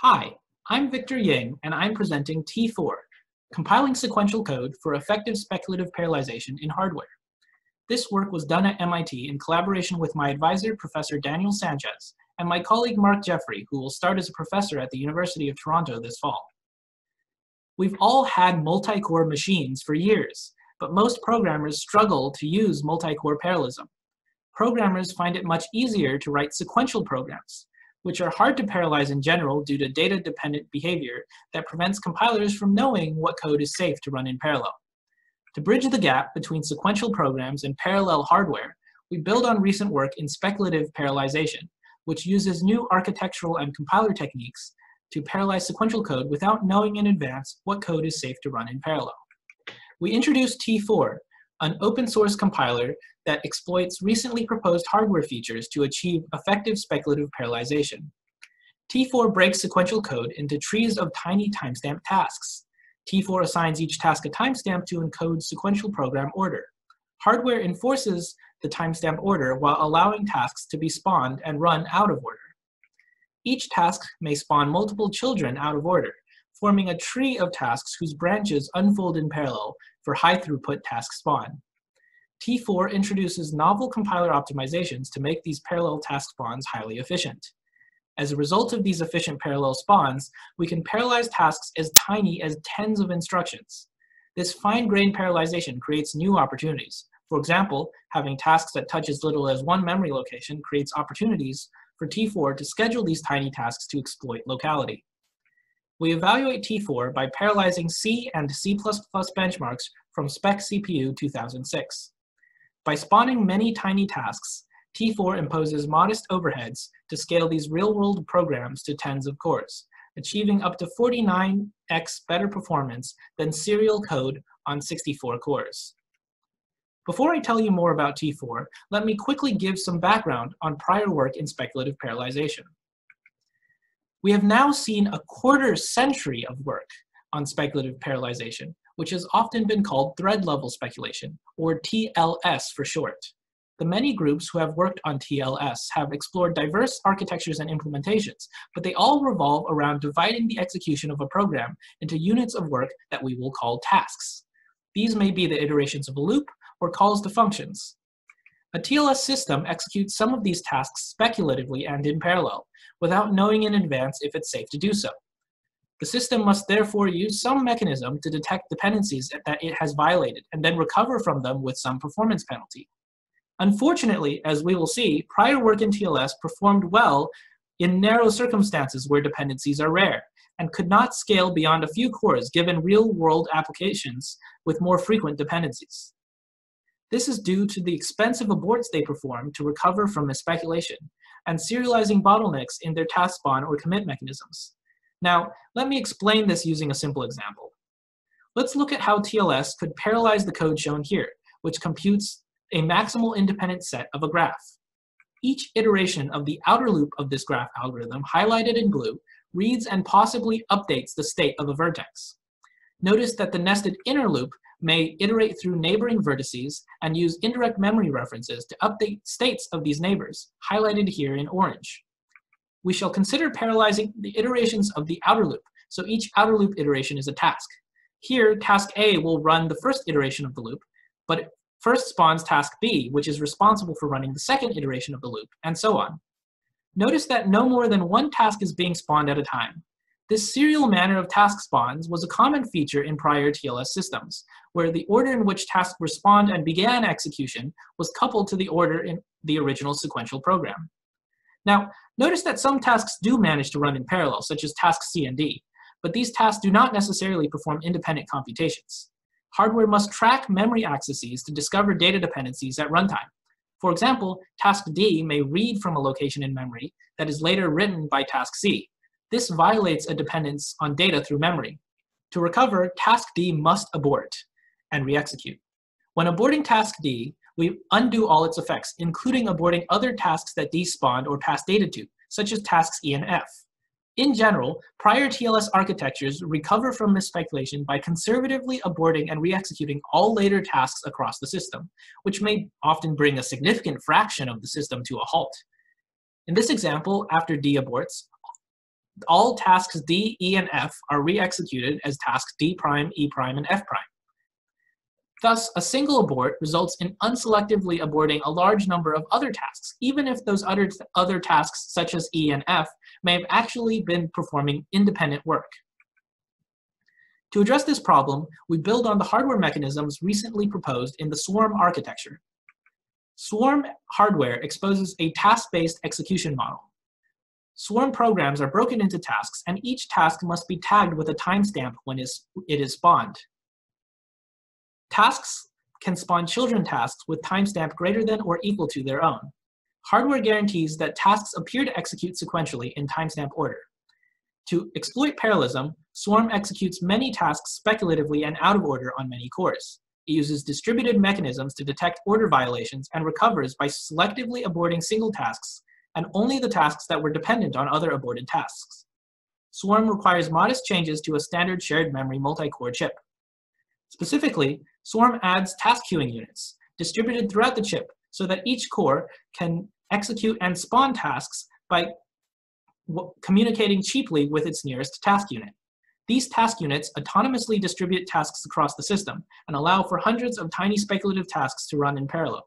Hi, I'm Victor Ying, and I'm presenting T4, Compiling Sequential Code for Effective Speculative Parallelization in Hardware. This work was done at MIT in collaboration with my advisor, Professor Daniel Sanchez, and my colleague Mark Jeffrey, who will start as a professor at the University of Toronto this fall. We've all had multi-core machines for years, but most programmers struggle to use multi-core parallelism. Programmers find it much easier to write sequential programs, which are hard to parallelize in general due to data-dependent behavior that prevents compilers from knowing what code is safe to run in parallel. To bridge the gap between sequential programs and parallel hardware, we build on recent work in speculative parallelization, which uses new architectural and compiler techniques to parallelize sequential code without knowing in advance what code is safe to run in parallel. We introduced T4, an open source compiler that exploits recently proposed hardware features to achieve effective speculative parallelization. T4 breaks sequential code into trees of tiny timestamp tasks. T4 assigns each task a timestamp to encode sequential program order. Hardware enforces the timestamp order while allowing tasks to be spawned and run out of order. Each task may spawn multiple children out of order, forming a tree of tasks whose branches unfold in parallel for high throughput task spawn. T4 introduces novel compiler optimizations to make these parallel task spawns highly efficient. As a result of these efficient parallel spawns, we can parallelize tasks as tiny as tens of instructions. This fine-grained parallelization creates new opportunities. For example, having tasks that touch as little as one memory location creates opportunities for T4 to schedule these tiny tasks to exploit locality. We evaluate T4 by parallelizing C and C++ benchmarks from Spec CPU 2006. By spawning many tiny tasks, T4 imposes modest overheads to scale these real-world programs to tens of cores, achieving up to 49x better performance than serial code on 64 cores. Before I tell you more about T4, let me quickly give some background on prior work in speculative parallelization. We have now seen a quarter century of work on speculative parallelization, which has often been called thread-level speculation, or TLS for short. The many groups who have worked on TLS have explored diverse architectures and implementations, but they all revolve around dividing the execution of a program into units of work that we will call tasks. These may be the iterations of a loop or calls to functions. A TLS system executes some of these tasks speculatively and in parallel, without knowing in advance if it's safe to do so. The system must therefore use some mechanism to detect dependencies that it has violated and then recover from them with some performance penalty. Unfortunately, as we will see, prior work in TLS performed well in narrow circumstances where dependencies are rare and could not scale beyond a few cores given real-world applications with more frequent dependencies. This is due to the expensive aborts they perform to recover from misspeculation and serializing bottlenecks in their task spawn or commit mechanisms. Now, let me explain this using a simple example. Let's look at how TLS could parallelize the code shown here, which computes a maximal independent set of a graph. Each iteration of the outer loop of this graph algorithm, highlighted in blue, reads and possibly updates the state of a vertex. Notice that the nested inner loop may iterate through neighboring vertices and use indirect memory references to update states of these neighbors, highlighted here in orange we shall consider parallelizing the iterations of the outer loop. So each outer loop iteration is a task. Here, task A will run the first iteration of the loop, but it first spawns task B, which is responsible for running the second iteration of the loop, and so on. Notice that no more than one task is being spawned at a time. This serial manner of task spawns was a common feature in prior TLS systems, where the order in which tasks were spawned and began execution was coupled to the order in the original sequential program. Now, notice that some tasks do manage to run in parallel, such as tasks C and D, but these tasks do not necessarily perform independent computations. Hardware must track memory accesses to discover data dependencies at runtime. For example, task D may read from a location in memory that is later written by task C. This violates a dependence on data through memory. To recover, task D must abort and re-execute. When aborting task D, we undo all its effects, including aborting other tasks that D spawned or passed data to, such as tasks E and F. In general, prior TLS architectures recover from misspeculation by conservatively aborting and re-executing all later tasks across the system, which may often bring a significant fraction of the system to a halt. In this example, after D aborts, all tasks D, E, and F are re-executed as tasks D prime, E prime, and F prime. Thus, a single abort results in unselectively aborting a large number of other tasks, even if those other, other tasks, such as E and F, may have actually been performing independent work. To address this problem, we build on the hardware mechanisms recently proposed in the Swarm architecture. Swarm hardware exposes a task-based execution model. Swarm programs are broken into tasks, and each task must be tagged with a timestamp when it is spawned. Tasks can spawn children tasks with timestamp greater than or equal to their own. Hardware guarantees that tasks appear to execute sequentially in timestamp order. To exploit parallelism, Swarm executes many tasks speculatively and out of order on many cores. It uses distributed mechanisms to detect order violations and recovers by selectively aborting single tasks and only the tasks that were dependent on other aborted tasks. Swarm requires modest changes to a standard shared memory multi-core chip. Specifically, Swarm adds task queuing units distributed throughout the chip so that each core can execute and spawn tasks by communicating cheaply with its nearest task unit. These task units autonomously distribute tasks across the system and allow for hundreds of tiny speculative tasks to run in parallel.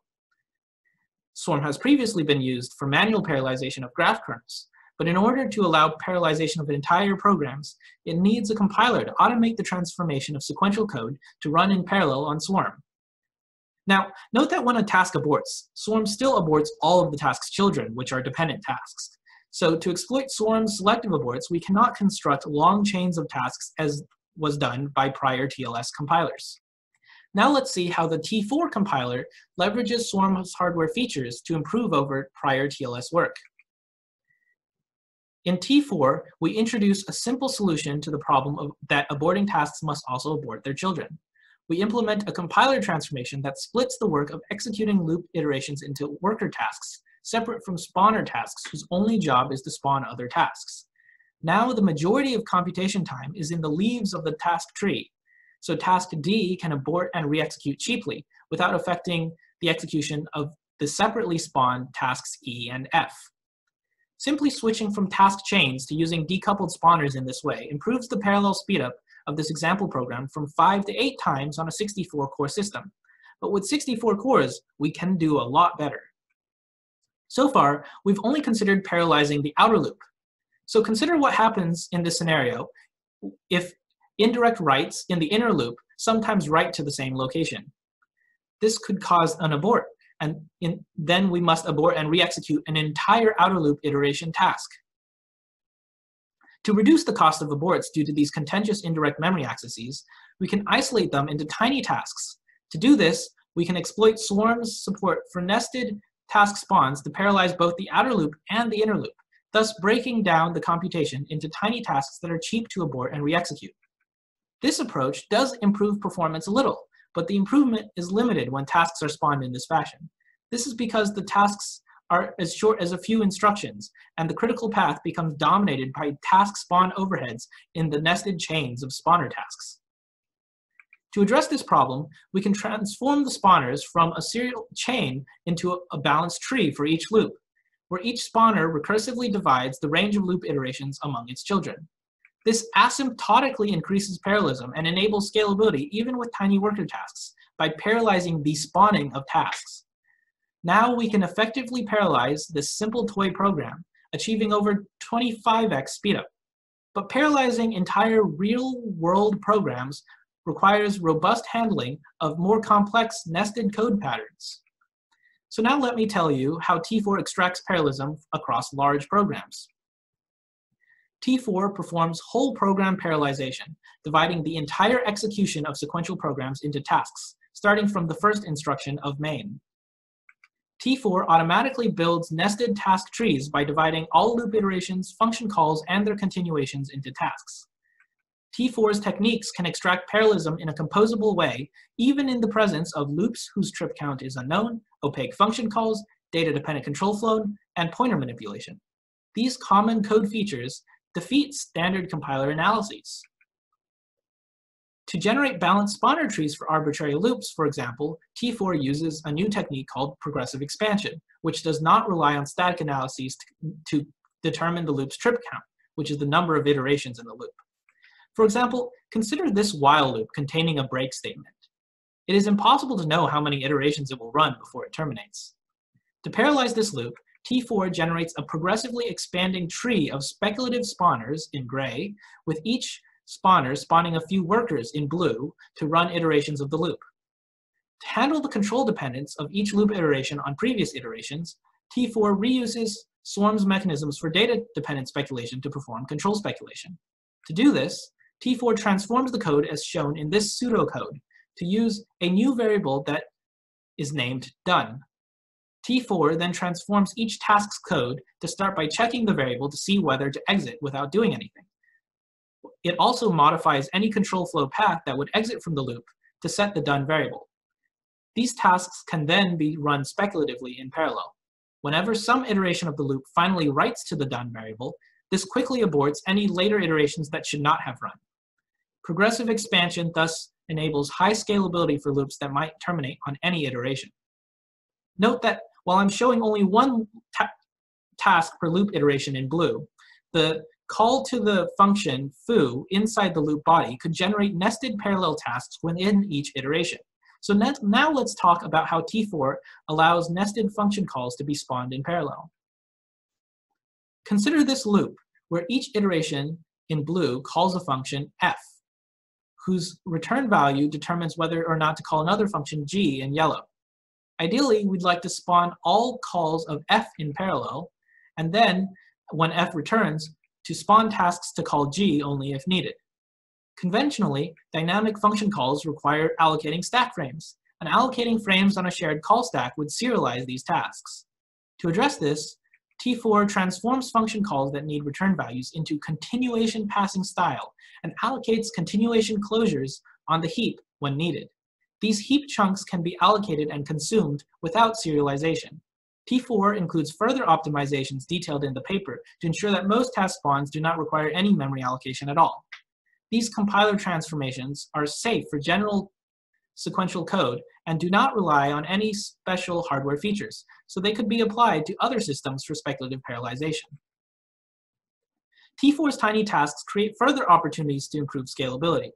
Swarm has previously been used for manual parallelization of graph kernels, but in order to allow parallelization of entire programs, it needs a compiler to automate the transformation of sequential code to run in parallel on Swarm. Now, note that when a task aborts, Swarm still aborts all of the task's children, which are dependent tasks. So to exploit Swarm's selective aborts, we cannot construct long chains of tasks as was done by prior TLS compilers. Now let's see how the T4 compiler leverages Swarm's hardware features to improve over prior TLS work. In T4, we introduce a simple solution to the problem of that aborting tasks must also abort their children. We implement a compiler transformation that splits the work of executing loop iterations into worker tasks, separate from spawner tasks whose only job is to spawn other tasks. Now the majority of computation time is in the leaves of the task tree, so task D can abort and re-execute cheaply without affecting the execution of the separately spawned tasks E and F. Simply switching from task chains to using decoupled spawners in this way improves the parallel speedup of this example program from 5 to 8 times on a 64 core system. But with 64 cores, we can do a lot better. So far, we've only considered parallelizing the outer loop. So consider what happens in this scenario if indirect writes in the inner loop sometimes write to the same location. This could cause an abort, and in, then we must abort and re-execute an entire outer loop iteration task. To reduce the cost of aborts due to these contentious indirect memory accesses, we can isolate them into tiny tasks. To do this, we can exploit Swarm's support for nested task spawns to parallelize both the outer loop and the inner loop, thus breaking down the computation into tiny tasks that are cheap to abort and re-execute. This approach does improve performance a little, but the improvement is limited when tasks are spawned in this fashion. This is because the tasks are as short as a few instructions, and the critical path becomes dominated by task spawn overheads in the nested chains of spawner tasks. To address this problem, we can transform the spawners from a serial chain into a balanced tree for each loop, where each spawner recursively divides the range of loop iterations among its children. This asymptotically increases parallelism and enables scalability even with tiny worker tasks by parallelizing the spawning of tasks. Now we can effectively parallelize this simple toy program, achieving over 25x speedup. But parallelizing entire real-world programs requires robust handling of more complex nested code patterns. So now let me tell you how T4 extracts parallelism across large programs. T4 performs whole program parallelization, dividing the entire execution of sequential programs into tasks, starting from the first instruction of main. T4 automatically builds nested task trees by dividing all loop iterations, function calls, and their continuations into tasks. T4's techniques can extract parallelism in a composable way, even in the presence of loops whose trip count is unknown, opaque function calls, data-dependent control flow, and pointer manipulation. These common code features defeat standard compiler analyses. To generate balanced spawner trees for arbitrary loops, for example, T4 uses a new technique called progressive expansion, which does not rely on static analyses to, to determine the loop's trip count, which is the number of iterations in the loop. For example, consider this while loop containing a break statement. It is impossible to know how many iterations it will run before it terminates. To parallelize this loop, T4 generates a progressively expanding tree of speculative spawners in gray, with each spawner spawning a few workers in blue to run iterations of the loop. To handle the control dependence of each loop iteration on previous iterations, T4 reuses Swarm's mechanisms for data-dependent speculation to perform control speculation. To do this, T4 transforms the code as shown in this pseudocode to use a new variable that is named done. T4 then transforms each task's code to start by checking the variable to see whether to exit without doing anything. It also modifies any control flow path that would exit from the loop to set the done variable. These tasks can then be run speculatively in parallel. Whenever some iteration of the loop finally writes to the done variable, this quickly aborts any later iterations that should not have run. Progressive expansion thus enables high scalability for loops that might terminate on any iteration. Note that while I'm showing only one ta task per loop iteration in blue, the call to the function foo inside the loop body could generate nested parallel tasks within each iteration. So now let's talk about how T4 allows nested function calls to be spawned in parallel. Consider this loop, where each iteration in blue calls a function f, whose return value determines whether or not to call another function g in yellow. Ideally, we'd like to spawn all calls of f in parallel, and then, when f returns, to spawn tasks to call g only if needed. Conventionally, dynamic function calls require allocating stack frames, and allocating frames on a shared call stack would serialize these tasks. To address this, T4 transforms function calls that need return values into continuation passing style and allocates continuation closures on the heap when needed. These heap chunks can be allocated and consumed without serialization. T4 includes further optimizations detailed in the paper to ensure that most task spawns do not require any memory allocation at all. These compiler transformations are safe for general sequential code and do not rely on any special hardware features, so they could be applied to other systems for speculative parallelization. T4's tiny tasks create further opportunities to improve scalability.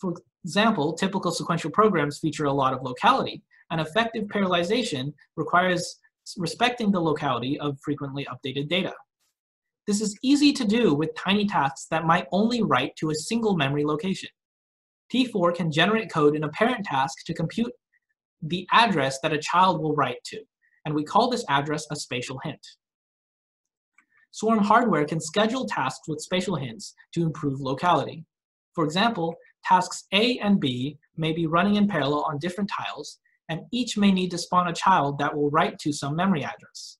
For example, typical sequential programs feature a lot of locality, and effective parallelization requires respecting the locality of frequently updated data. This is easy to do with tiny tasks that might only write to a single memory location. T4 can generate code in a parent task to compute the address that a child will write to, and we call this address a spatial hint. Swarm hardware can schedule tasks with spatial hints to improve locality. For example, tasks A and B may be running in parallel on different tiles, and each may need to spawn a child that will write to some memory address.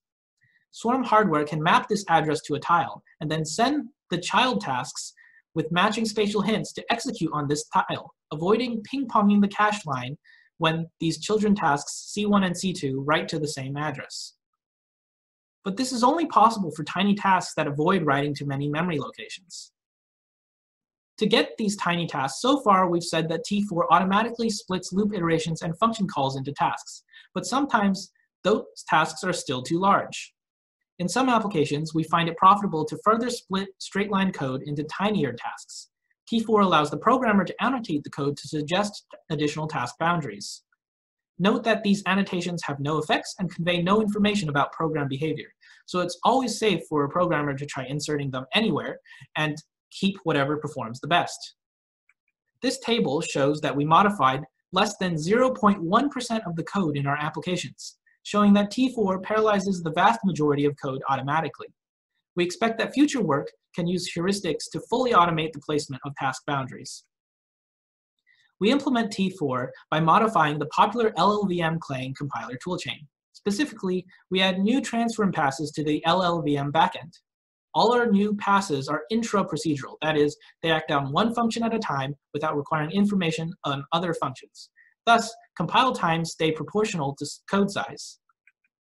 Swarm hardware can map this address to a tile and then send the child tasks with matching spatial hints to execute on this tile, avoiding ping-ponging the cache line when these children tasks C1 and C2 write to the same address. But this is only possible for tiny tasks that avoid writing to many memory locations. To get these tiny tasks, so far we've said that T4 automatically splits loop iterations and function calls into tasks, but sometimes those tasks are still too large. In some applications, we find it profitable to further split straight-line code into tinier tasks. T4 allows the programmer to annotate the code to suggest additional task boundaries. Note that these annotations have no effects and convey no information about program behavior, so it's always safe for a programmer to try inserting them anywhere and keep whatever performs the best. This table shows that we modified less than 0.1% of the code in our applications showing that T4 parallelizes the vast majority of code automatically. We expect that future work can use heuristics to fully automate the placement of task boundaries. We implement T4 by modifying the popular LLVM Clang compiler toolchain. Specifically, we add new transform passes to the LLVM backend. All our new passes are intra-procedural, that is, they act on one function at a time without requiring information on other functions. Thus, compile times stay proportional to code size.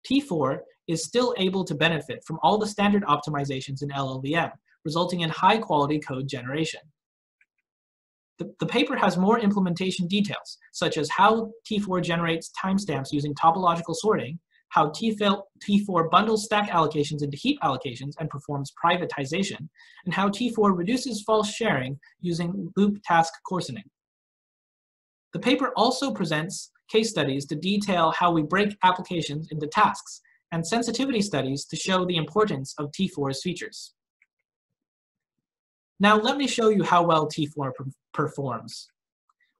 T4 is still able to benefit from all the standard optimizations in LLVM, resulting in high quality code generation. The, the paper has more implementation details, such as how T4 generates timestamps using topological sorting, how T4 bundles stack allocations into heap allocations and performs privatization, and how T4 reduces false sharing using loop task coarsening. The paper also presents case studies to detail how we break applications into tasks, and sensitivity studies to show the importance of T4's features. Now let me show you how well T4 performs.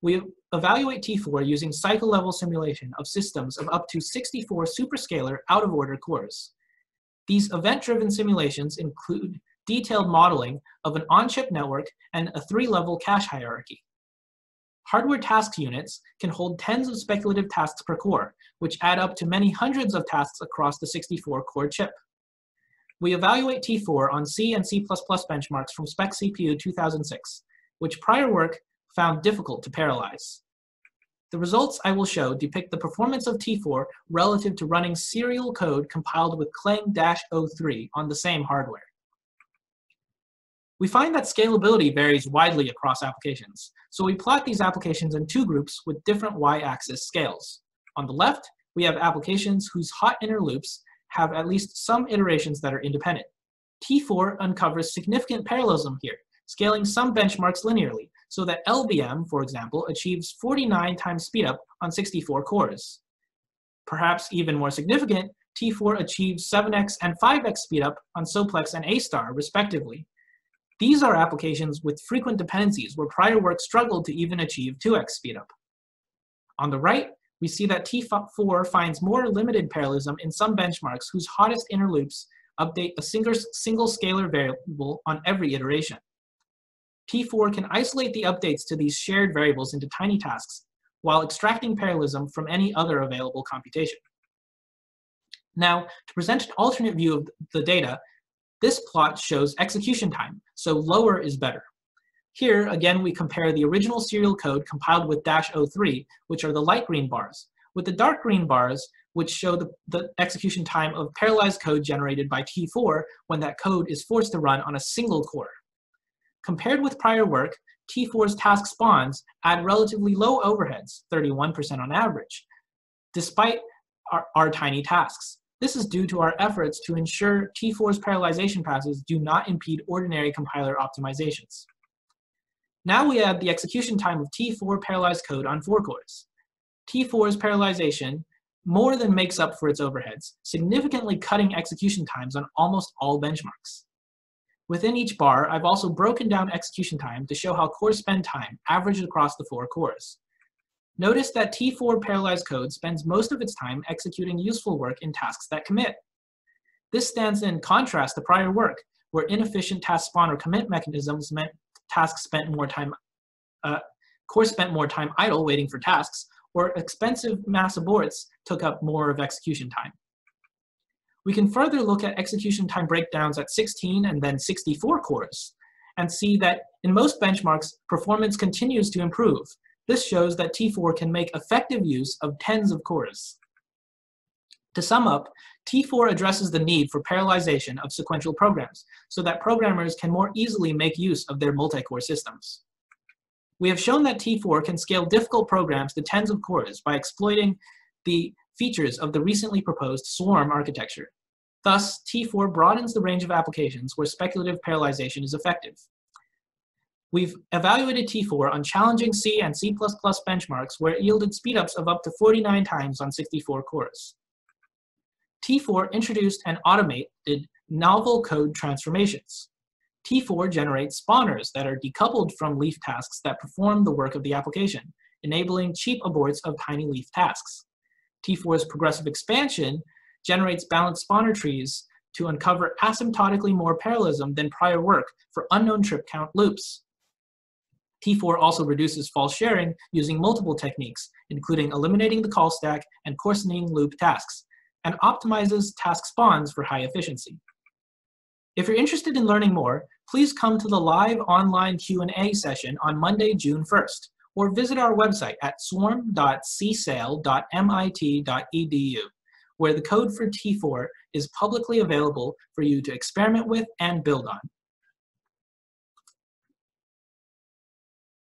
We evaluate T4 using cycle-level simulation of systems of up to 64 superscalar out-of-order cores. These event-driven simulations include detailed modeling of an on-chip network and a three-level cache hierarchy. Hardware task units can hold tens of speculative tasks per core, which add up to many hundreds of tasks across the 64-core chip. We evaluate T4 on C and C++ benchmarks from Spec CPU 2006, which prior work found difficult to parallelize. The results I will show depict the performance of T4 relative to running serial code compiled with Clang-O3 on the same hardware. We find that scalability varies widely across applications, so we plot these applications in two groups with different y-axis scales. On the left, we have applications whose hot inner loops have at least some iterations that are independent. T4 uncovers significant parallelism here, scaling some benchmarks linearly, so that LBM, for example, achieves 49 times speedup on 64 cores. Perhaps even more significant, T4 achieves 7x and 5x speedup on Soplex and A-star, respectively, these are applications with frequent dependencies where prior work struggled to even achieve 2x speedup. On the right, we see that T4 finds more limited parallelism in some benchmarks whose hottest inner loops update a single, single scalar variable on every iteration. T4 can isolate the updates to these shared variables into tiny tasks while extracting parallelism from any other available computation. Now, to present an alternate view of the data, this plot shows execution time, so lower is better. Here, again, we compare the original serial code compiled with dash O3, which are the light green bars, with the dark green bars, which show the, the execution time of parallelized code generated by T4 when that code is forced to run on a single core. Compared with prior work, T4's task spawns add relatively low overheads, 31% on average, despite our, our tiny tasks. This is due to our efforts to ensure T4's parallelization passes do not impede ordinary compiler optimizations. Now we add the execution time of T4 parallelized code on 4 cores. T4's parallelization more than makes up for its overheads, significantly cutting execution times on almost all benchmarks. Within each bar, I've also broken down execution time to show how core spend time averaged across the four cores. Notice that T4 parallelized code spends most of its time executing useful work in tasks that commit. This stands in contrast to prior work, where inefficient task spawn or commit mechanisms meant tasks spent more time, uh, core spent more time idle waiting for tasks, or expensive mass aborts took up more of execution time. We can further look at execution time breakdowns at 16 and then 64 cores, and see that in most benchmarks, performance continues to improve, this shows that T4 can make effective use of tens of cores. To sum up, T4 addresses the need for parallelization of sequential programs so that programmers can more easily make use of their multi-core systems. We have shown that T4 can scale difficult programs to tens of cores by exploiting the features of the recently proposed swarm architecture. Thus, T4 broadens the range of applications where speculative parallelization is effective. We've evaluated T4 on challenging C and C++ benchmarks where it yielded speedups of up to 49 times on 64 cores. T4 introduced and automated novel code transformations. T4 generates spawners that are decoupled from leaf tasks that perform the work of the application, enabling cheap aborts of tiny leaf tasks. T4's progressive expansion generates balanced spawner trees to uncover asymptotically more parallelism than prior work for unknown trip count loops. T4 also reduces false sharing using multiple techniques, including eliminating the call stack and coarsening loop tasks, and optimizes task spawns for high efficiency. If you're interested in learning more, please come to the live online Q&A session on Monday, June 1st, or visit our website at swarm.csail.mit.edu, where the code for T4 is publicly available for you to experiment with and build on.